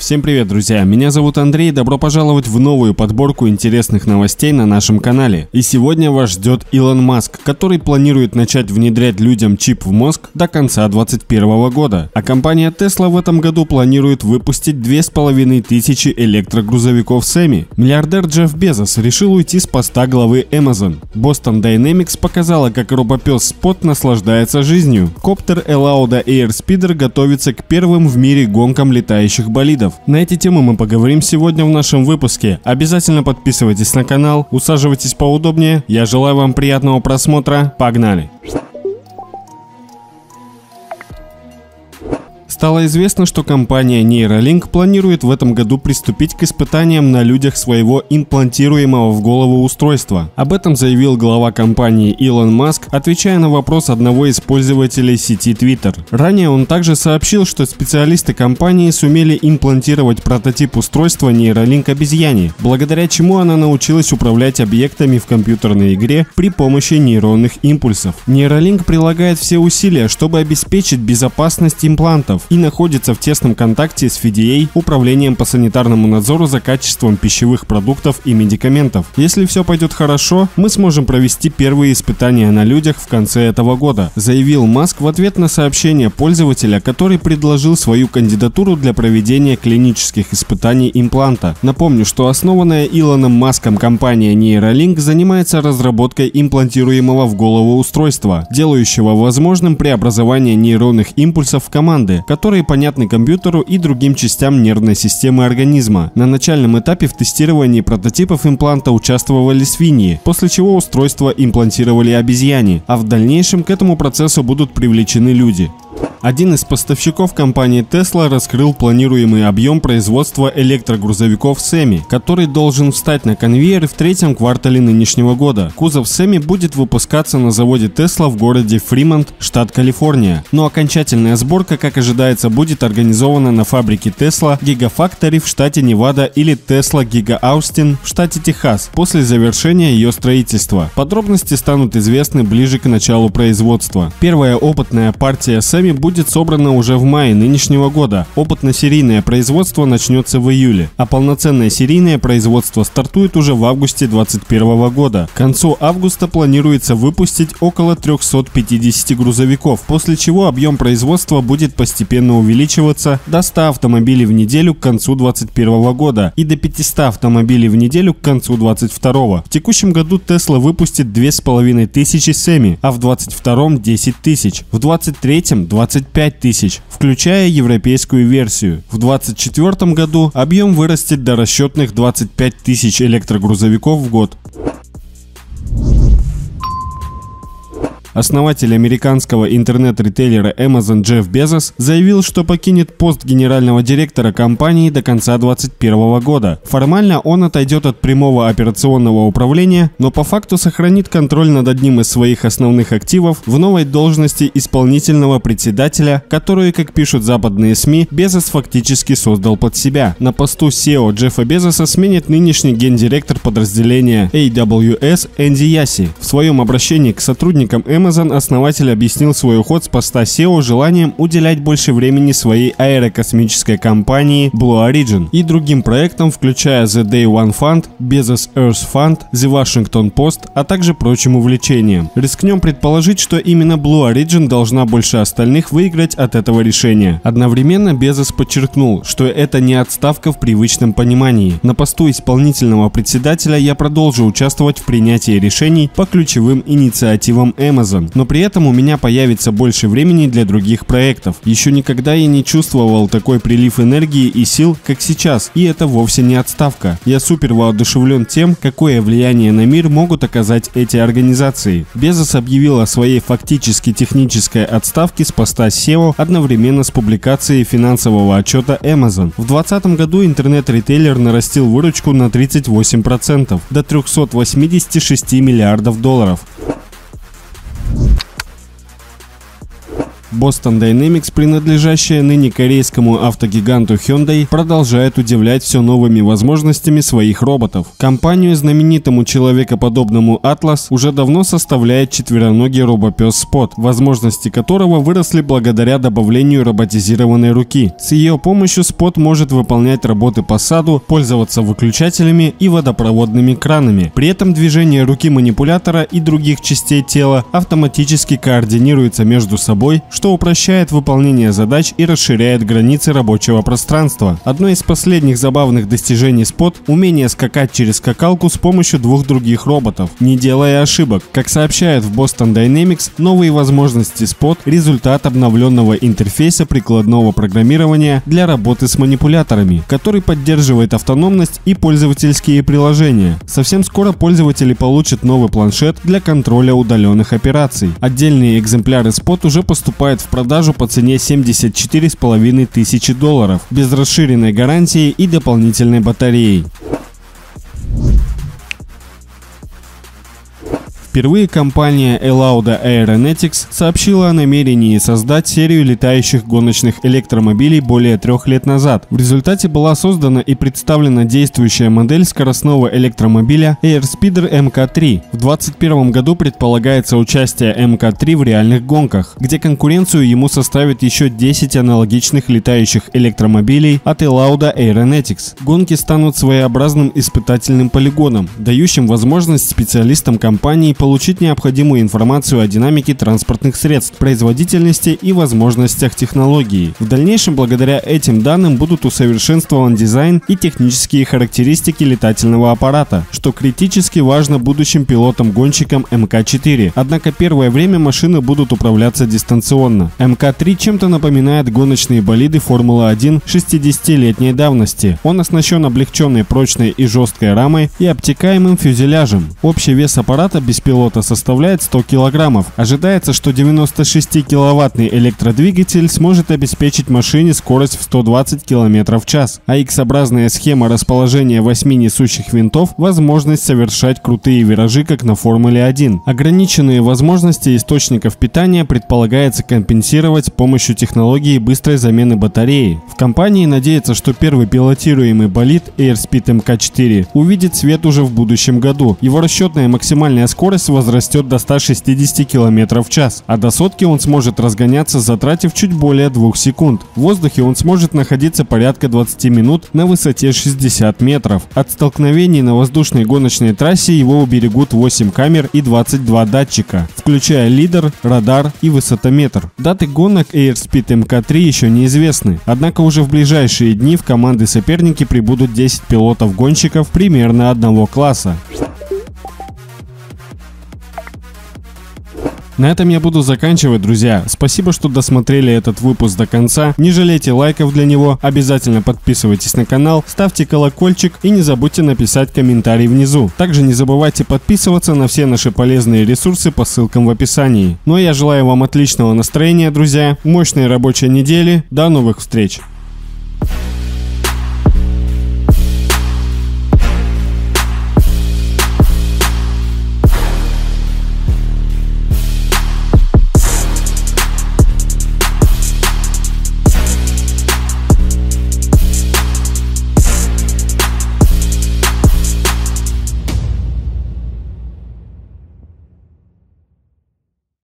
Всем привет, друзья! Меня зовут Андрей, добро пожаловать в новую подборку интересных новостей на нашем канале. И сегодня вас ждет Илон Маск, который планирует начать внедрять людям чип в мозг до конца 2021 года. А компания Tesla в этом году планирует выпустить 2500 электрогрузовиков Сэмми. Миллиардер Джефф Безос решил уйти с поста главы Amazon. Boston Dynamics показала, как робопес Spot наслаждается жизнью. Коптер Элауда Airspeeder готовится к первым в мире гонкам летающих болидов. На эти темы мы поговорим сегодня в нашем выпуске. Обязательно подписывайтесь на канал, усаживайтесь поудобнее. Я желаю вам приятного просмотра. Погнали! Стало известно, что компания Neuralink планирует в этом году приступить к испытаниям на людях своего имплантируемого в голову устройства. Об этом заявил глава компании Илон Маск, отвечая на вопрос одного из пользователей сети Twitter. Ранее он также сообщил, что специалисты компании сумели имплантировать прототип устройства Neuralink обезьяне, благодаря чему она научилась управлять объектами в компьютерной игре при помощи нейронных импульсов. Neuralink прилагает все усилия, чтобы обеспечить безопасность имплантов, и находится в тесном контакте с FDA, Управлением по санитарному надзору за качеством пищевых продуктов и медикаментов. Если все пойдет хорошо, мы сможем провести первые испытания на людях в конце этого года, заявил Маск в ответ на сообщение пользователя, который предложил свою кандидатуру для проведения клинических испытаний импланта. Напомню, что основанная Илоном Маском компания Neuralink занимается разработкой имплантируемого в голову устройства, делающего возможным преобразование нейронных импульсов в команды, понятны компьютеру и другим частям нервной системы организма. На начальном этапе в тестировании прототипов импланта участвовали свиньи, после чего устройство имплантировали обезьяне, а в дальнейшем к этому процессу будут привлечены люди. Один из поставщиков компании Tesla раскрыл планируемый объем производства электрогрузовиков Semi, который должен встать на конвейер в третьем квартале нынешнего года. Кузов Semi будет выпускаться на заводе Tesla в городе Фримонт, штат Калифорния. Но окончательная сборка, как ожидается, будет организована на фабрике Tesla Gigafactory в штате Невада или Tesla Giga Austin в штате Техас после завершения ее строительства. Подробности станут известны ближе к началу производства. Первая опытная партия Semi будет будет собрана уже в мае нынешнего года. Опытно-серийное производство начнется в июле, а полноценное серийное производство стартует уже в августе 2021 года. К концу августа планируется выпустить около 350 грузовиков, после чего объем производства будет постепенно увеличиваться до 100 автомобилей в неделю к концу 2021 года и до 500 автомобилей в неделю к концу 2022. В текущем году Tesla выпустит 2500 Семи, а в 2022 10 тысяч, в 2023 20 25 тысяч, включая европейскую версию. В 2024 году объем вырастет до расчетных 25 тысяч электрогрузовиков в год. Основатель американского интернет-ритейлера Amazon Джефф Безос заявил, что покинет пост генерального директора компании до конца 2021 года. Формально он отойдет от прямого операционного управления, но по факту сохранит контроль над одним из своих основных активов в новой должности исполнительного председателя, которую, как пишут западные СМИ, Безос фактически создал под себя. На посту SEO Джеффа Безоса сменит нынешний гендиректор подразделения AWS Энди Яси. В своем обращении к сотрудникам Amazon Amazon основатель объяснил свой уход с поста SEO желанием уделять больше времени своей аэрокосмической компании Blue Origin и другим проектам, включая The Day One Fund, Bezos Earth Fund, The Washington Post, а также прочим увлечениям. Рискнем предположить, что именно Blue Origin должна больше остальных выиграть от этого решения. Одновременно Безос подчеркнул, что это не отставка в привычном понимании. На посту исполнительного председателя я продолжу участвовать в принятии решений по ключевым инициативам Amazon Amazon, но при этом у меня появится больше времени для других проектов. Еще никогда я не чувствовал такой прилив энергии и сил, как сейчас, и это вовсе не отставка. Я супер воодушевлен тем, какое влияние на мир могут оказать эти организации. Безос объявил о своей фактически технической отставке с поста SEO одновременно с публикацией финансового отчета Amazon. В 2020 году интернет-ритейлер нарастил выручку на 38% до 386 миллиардов долларов. Boston Dynamics, принадлежащая ныне корейскому автогиганту Hyundai, продолжает удивлять все новыми возможностями своих роботов. Компанию знаменитому человекоподобному Atlas уже давно составляет четвероногий робопес Spot, возможности которого выросли благодаря добавлению роботизированной руки. С ее помощью Spot может выполнять работы по саду, пользоваться выключателями и водопроводными кранами. При этом движение руки манипулятора и других частей тела автоматически координируется между собой, что упрощает выполнение задач и расширяет границы рабочего пространства. Одно из последних забавных достижений Spot – умение скакать через скакалку с помощью двух других роботов, не делая ошибок. Как сообщают в Boston Dynamics, новые возможности Spot – результат обновленного интерфейса прикладного программирования для работы с манипуляторами, который поддерживает автономность и пользовательские приложения. Совсем скоро пользователи получат новый планшет для контроля удаленных операций. Отдельные экземпляры Spot уже поступают в продажу по цене 74,5 тысячи долларов, без расширенной гарантии и дополнительной батареи. Впервые компания Elauda Aeronautics сообщила о намерении создать серию летающих гоночных электромобилей более трех лет назад. В результате была создана и представлена действующая модель скоростного электромобиля Airspeeder MK3. В 2021 году предполагается участие MK3 в реальных гонках, где конкуренцию ему составит еще 10 аналогичных летающих электромобилей от Elauda Aeronautics. Гонки станут своеобразным испытательным полигоном, дающим возможность специалистам компании получить необходимую информацию о динамике транспортных средств, производительности и возможностях технологии. В дальнейшем благодаря этим данным будут усовершенствован дизайн и технические характеристики летательного аппарата, что критически важно будущим пилотам-гонщикам МК-4. Однако первое время машины будут управляться дистанционно. МК-3 чем-то напоминает гоночные болиды Формулы-1 60-летней давности. Он оснащен облегченной прочной и жесткой рамой и обтекаемым фюзеляжем. Общий вес аппарата без пилота составляет 100 килограммов. Ожидается, что 96-киловаттный электродвигатель сможет обеспечить машине скорость в 120 км в час, а X-образная схема расположения 8 несущих винтов – возможность совершать крутые виражи, как на Формуле 1. Ограниченные возможности источников питания предполагается компенсировать с помощью технологии быстрой замены батареи. В компании надеются, что первый пилотируемый болид Airspeed MK4 увидит свет уже в будущем году. Его расчетная максимальная скорость скорость возрастет до 160 км в час, а до сотки он сможет разгоняться, затратив чуть более 2 секунд. В воздухе он сможет находиться порядка 20 минут на высоте 60 метров. От столкновений на воздушной гоночной трассе его уберегут 8 камер и 22 датчика, включая лидер, радар и высотометр. Даты гонок Airspeed MK3 еще неизвестны, однако уже в ближайшие дни в команды соперники прибудут 10 пилотов-гонщиков примерно одного класса. На этом я буду заканчивать, друзья. Спасибо, что досмотрели этот выпуск до конца. Не жалейте лайков для него. Обязательно подписывайтесь на канал, ставьте колокольчик и не забудьте написать комментарий внизу. Также не забывайте подписываться на все наши полезные ресурсы по ссылкам в описании. Ну а я желаю вам отличного настроения, друзья, мощной рабочей недели. До новых встреч!